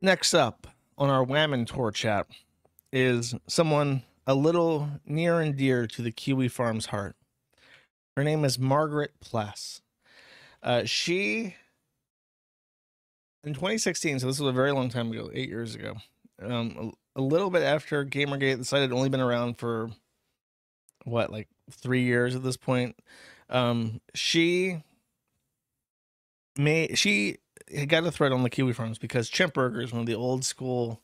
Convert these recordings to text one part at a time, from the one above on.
Next up on our Whammon Tour chat is someone a little near and dear to the Kiwi Farms heart. Her name is Margaret Pless. Uh, she, in 2016, so this was a very long time ago, eight years ago, um, a, a little bit after Gamergate, the site had only been around for what, like three years at this point. Um, she may she got a thread on the Kiwi Farms because Chimp Burger is one of the old school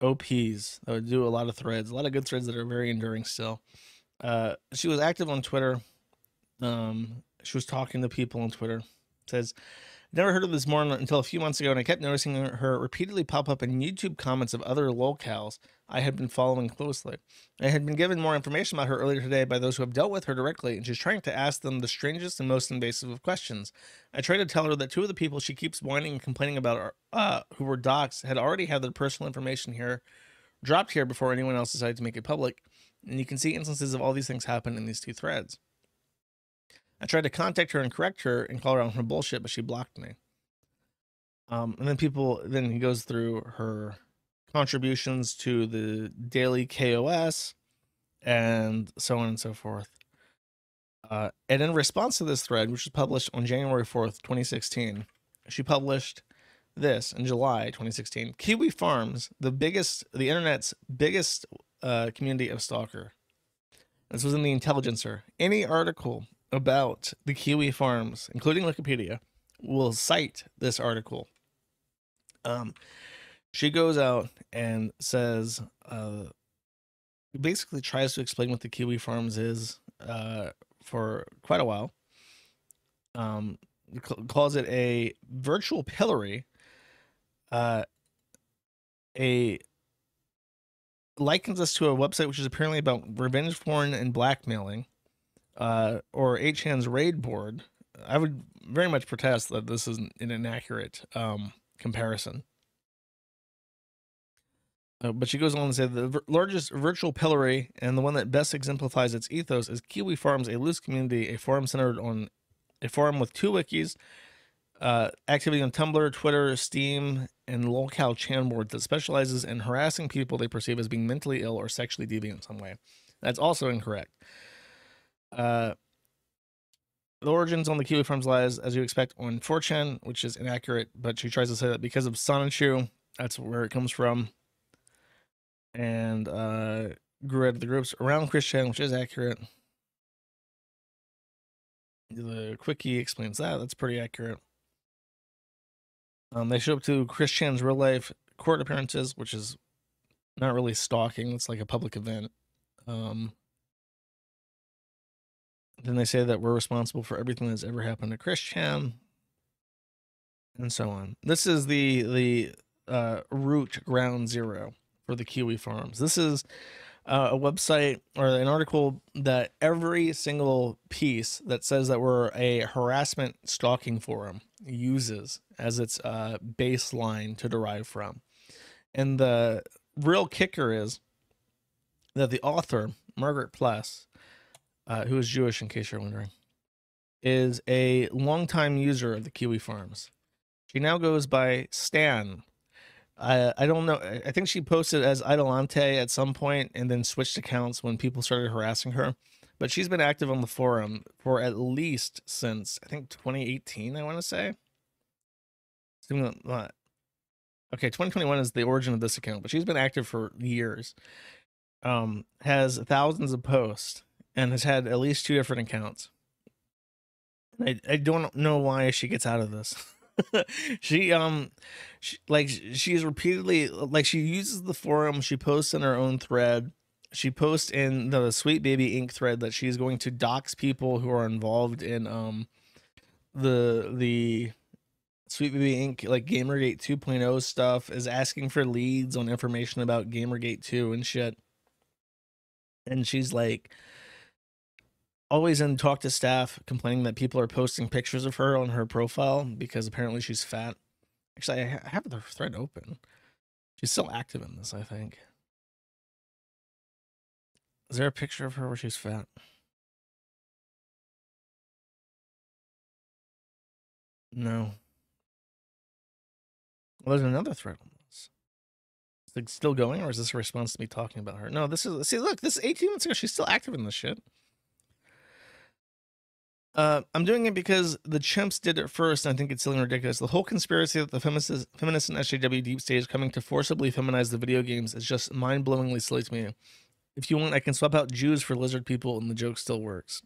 OPs that would do a lot of threads, a lot of good threads that are very enduring still. Uh, she was active on Twitter. Um, she was talking to people on Twitter. Says, Never heard of this more until a few months ago, and I kept noticing her repeatedly pop up in YouTube comments of other lolcows I had been following closely. I had been given more information about her earlier today by those who have dealt with her directly, and she's trying to ask them the strangest and most invasive of questions. I tried to tell her that two of the people she keeps whining and complaining about, are, uh, who were docs, had already had their personal information here dropped here before anyone else decided to make it public, and you can see instances of all these things happen in these two threads. I tried to contact her and correct her and call her on her bullshit, but she blocked me. Um, and then people, then he goes through her contributions to the daily Kos and so on and so forth. Uh, and in response to this thread, which was published on January 4th, 2016, she published this in July 2016. Kiwi Farms, the biggest, the internet's biggest uh, community of stalker. This was in the Intelligencer. Any article about the Kiwi farms, including Wikipedia, will cite this article. Um, she goes out and says, uh, basically tries to explain what the Kiwi farms is uh, for quite a while. Um, calls it a virtual pillory, uh, a likens us to a website which is apparently about revenge porn and blackmailing uh, or 8chan's raid board, I would very much protest that this is an inaccurate um, comparison. Uh, but she goes on to say the largest virtual pillory and the one that best exemplifies its ethos is Kiwi Farms, a loose community, a forum centered on a forum with two wikis, uh, activity on Tumblr, Twitter, Steam, and locale chan board that specializes in harassing people they perceive as being mentally ill or sexually deviant in some way. That's also incorrect. Uh, the origins on the Kiwi Farms lies, as you expect, on 4chan, which is inaccurate, but she tries to say that because of Sonichu, that's where it comes from. And uh, grew out of the groups around Christian, which is accurate. The CWCki explains that. That's pretty accurate. Um, they show up to Christian's real life court appearances, which is not really stalking. It's like a public event. Um, then they say that we're responsible for everything that's ever happened to Christian, and so on. This is the the uh, root ground zero for the Kiwi Farms. This is uh, a website or an article that every single piece that says that we're a harassment stalking forum uses as its uh, baseline to derive from. And the real kicker is that the author, Margaret Pless, uh, who is Jewish, in case you're wondering, is a longtime user of the Kiwi Farms. She now goes by Stan. I I don't know. I think she posted as Idolante at some point and then switched accounts when people started harassing her. But she's been active on the forum for at least since I think 2018. I want to say. Okay, 2021 is the origin of this account, but she's been active for years. Um, has thousands of posts and has had at least two different accounts. I, I don't know why she gets out of this. she um she, like she's repeatedly like she uses the forum she posts in her own thread she posts in the Sweet Baby Inc thread that she's going to dox people who are involved in um the the Sweet Baby Inc like gamergate 2.0 stuff is asking for leads on information about gamergate 2 and shit and she's like always in talk to staff complaining that people are posting pictures of her on her profile because apparently she's fat. Actually, I have the thread open. She's still active in this, I think. Is there a picture of her where she's fat? No. Well, there's another thread on this. It's like still going, or is this a response to me talking about her? No, this is see. Look, this is 18 months ago. She's still active in this shit. Uh, I'm doing it because the chimps did it first, and I think it's silly and ridiculous. The whole conspiracy that the feminists, feminists and SJW deep state is coming to forcibly feminize the video games is just mind blowingly silly to me. If you want, I can swap out Jews for lizard people, and the joke still works.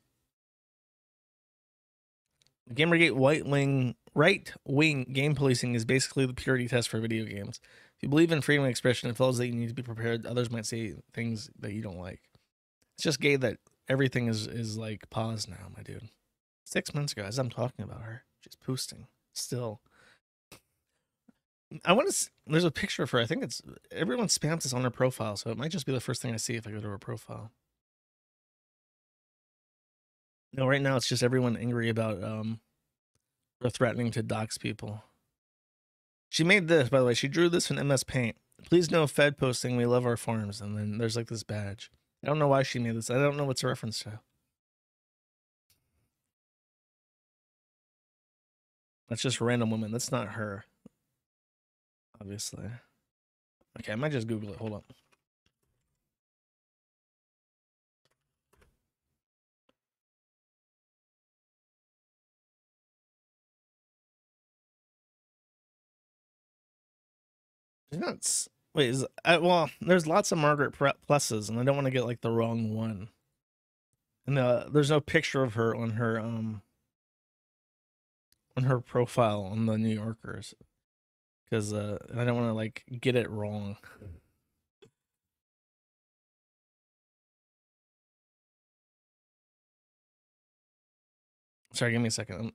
Gamergate white wing right wing game policing is basically the purity test for video games. If you believe in freedom of expression, it follows that you need to be prepared. Others might say things that you don't like. It's just gay that everything is is like paused now, my dude. Six months ago, as I'm talking about her, she's posting still. I want to. There's a picture of her. I think it's everyone spams this on her profile, so it might just be the first thing I see if I go to her profile. No, right now it's just everyone angry about um her threatening to dox people. She made this, by the way. She drew this in MS Paint. Please no Fed posting. We love our farms. And then there's like this badge. I don't know why she made this. I don't know what's a reference to. That's just random woman. That's not her. Obviously. Okay, I might just Google it. Hold on. Not. Wait, is I, well, there's lots of Margaret Plesses, and I don't want to get like the wrong one. And uh, there's no picture of her on her um on her profile on the New Yorkers because uh, I don't want to like get it wrong. Sorry, give me a second.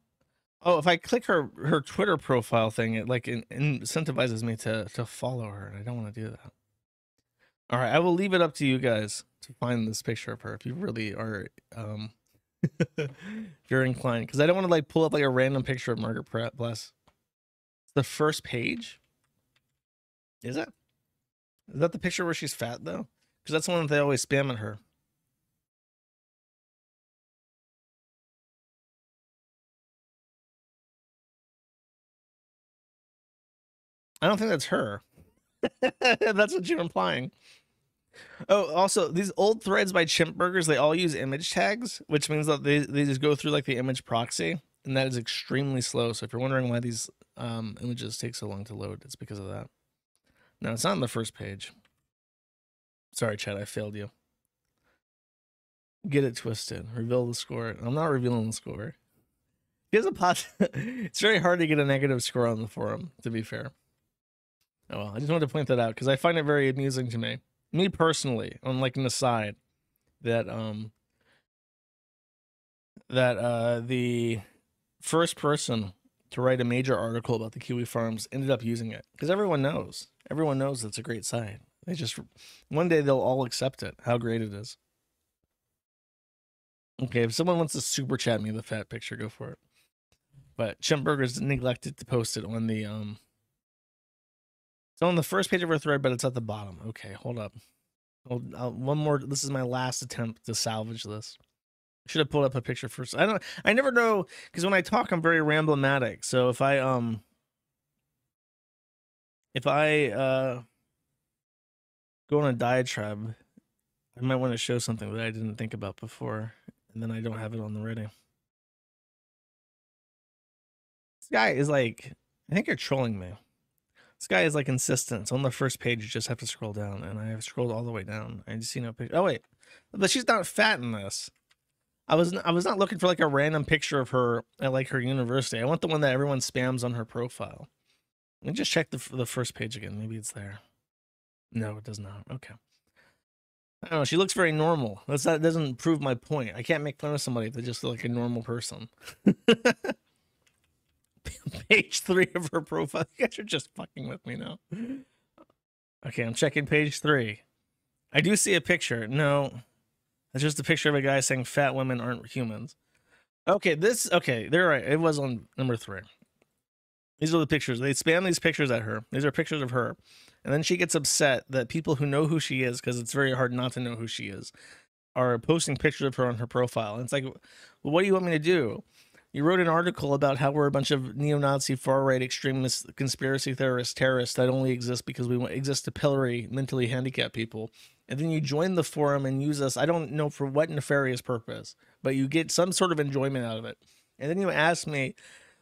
Oh, if I click her her Twitter profile thing, it like in, incentivizes me to to follow her, and I don't want to do that. All right, I will leave it up to you guys to find this picture of her if you really are um if you're inclined, because I don't want to like pull up like a random picture of Margaret. Pless. The first page. Is it? Is that the picture where she's fat though? Because that's the one that they always spam at her. I don't think that's her. that's what you're implying. Oh, also, these old threads by Chimp Burgers, they all use image tags, which means that they, they just go through like the image proxy, and that is extremely slow. So if you're wondering why these um, images take so long to load, it's because of that. No, it's not on the first page. Sorry, Chad, I failed you. Get it twisted. Reveal the score. I'm not revealing the score. Here's a pot. it's very hard to get a negative score on the forum, to be fair. Oh well, I just wanted to point that out because I find it very amusing to me. Me personally, on like an aside, that um that uh the first person to write a major article about the Kiwi farms ended up using it because everyone knows. Everyone knows it's a great site. They just one day they'll all accept it. How great it is. Okay, if someone wants to super chat me the fat picture, go for it. But Chimp Burgers neglected to post it on the um it's on the first page of our thread, but it's at the bottom. Okay, hold up. Hold, uh, one more. This is my last attempt to salvage this. Should have pulled up a picture first. I don't. I never know because when I talk, I'm very ramblomatic. So if I um, if I uh, go on a diatribe, I might want to show something that I didn't think about before, and then I don't have it on the ready. This guy is like, I think you're trolling me. This guy is like insistent. It's on the first page. You just have to scroll down, and I have scrolled all the way down. I just see no picture. Oh wait, but she's not fat in this. I was I was not looking for like a random picture of her at like her university. I want the one that everyone spams on her profile. Let me just check the the first page again. Maybe it's there. No, it does not. Okay. I don't know. She looks very normal. That's that doesn't prove my point. I can't make fun of somebody if they just look like a normal person. page three of her profile. You guys are just fucking with me now. Okay, I'm checking page three. I do see a picture. No, it's just a picture of a guy saying fat women aren't humans. Okay, this okay, they're right. It was on number three. These are the pictures. They spam these pictures at her. These are pictures of her. And then she gets upset that people who know who she is, because it's very hard not to know who she is, are posting pictures of her on her profile. And it's like, well, what do you want me to do? You wrote an article about how we're a bunch of neo-Nazi far-right extremists, conspiracy theorists, terrorists that only exist because we exist to pillory mentally handicapped people. And then you join the forum and use us. I don't know for what nefarious purpose, but you get some sort of enjoyment out of it. And then you ask me,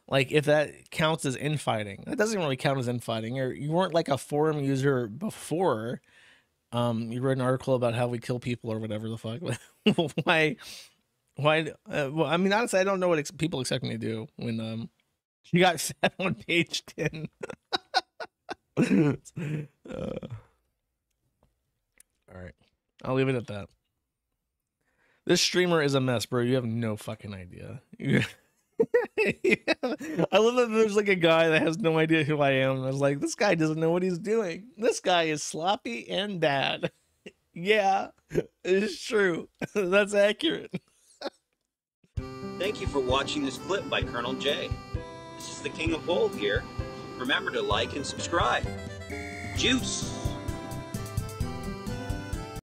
like, if that counts as infighting. That doesn't really count as infighting. Or you weren't like a forum user before. Um, you wrote an article about how we kill people or whatever the fuck. why? Why? Uh, well, I mean, honestly, I don't know what ex- people expect me to do when um she got set on page ten. uh, all right, I'll leave it at that. This streamer is a mess, bro. You have no fucking idea. yeah. I love that there's like a guy that has no idea who I am. I was like, this guy doesn't know what he's doing. This guy is sloppy and bad. yeah, it's true. That's accurate. Thank you for watching this clip by Colonel J. This is the King of Bold here. Remember to like and subscribe. Juice!